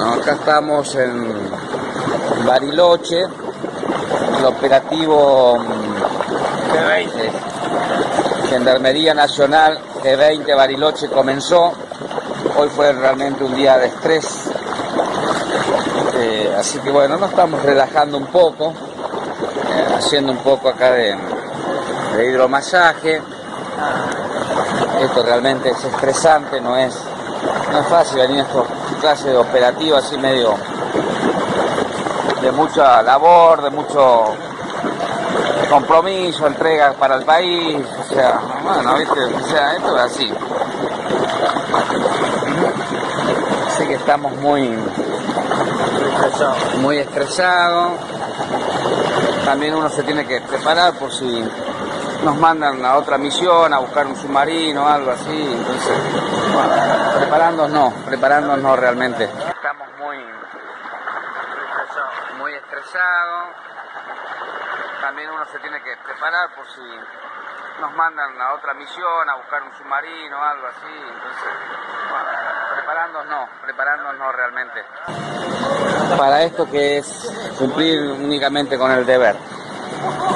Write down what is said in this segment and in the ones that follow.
Bueno, acá estamos en Bariloche, el operativo G20, Gendarmería Nacional G20 Bariloche comenzó. Hoy fue realmente un día de estrés, eh, así que bueno, nos estamos relajando un poco, eh, haciendo un poco acá de, de hidromasaje. Esto realmente es estresante, no es, no es fácil venir a esta clase de operativo así medio de mucha labor, de mucho compromiso, entrega para el país, o sea, bueno, ¿viste? O sea, esto es así. Así que estamos muy, muy estresados. También uno se tiene que preparar por si nos mandan a otra misión, a buscar un submarino algo así. Entonces, preparándonos no, preparándonos no realmente. Estamos muy, muy estresados. También uno se tiene que preparar por si nos mandan a otra misión, a buscar un submarino algo así. Entonces, preparándonos no, preparándonos no realmente. Para esto que es cumplir únicamente con el deber.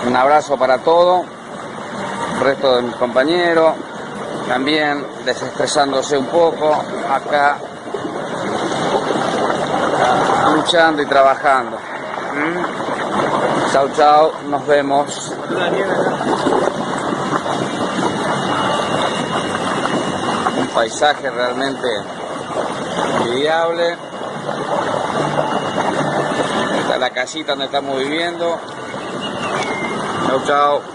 Un abrazo para todos resto de mis compañeros, también desestresándose un poco, acá luchando y trabajando. ¿Mm? Chao, chao, nos vemos. Un paisaje realmente envidiable. Esta es la casita donde estamos viviendo. Chao, chao.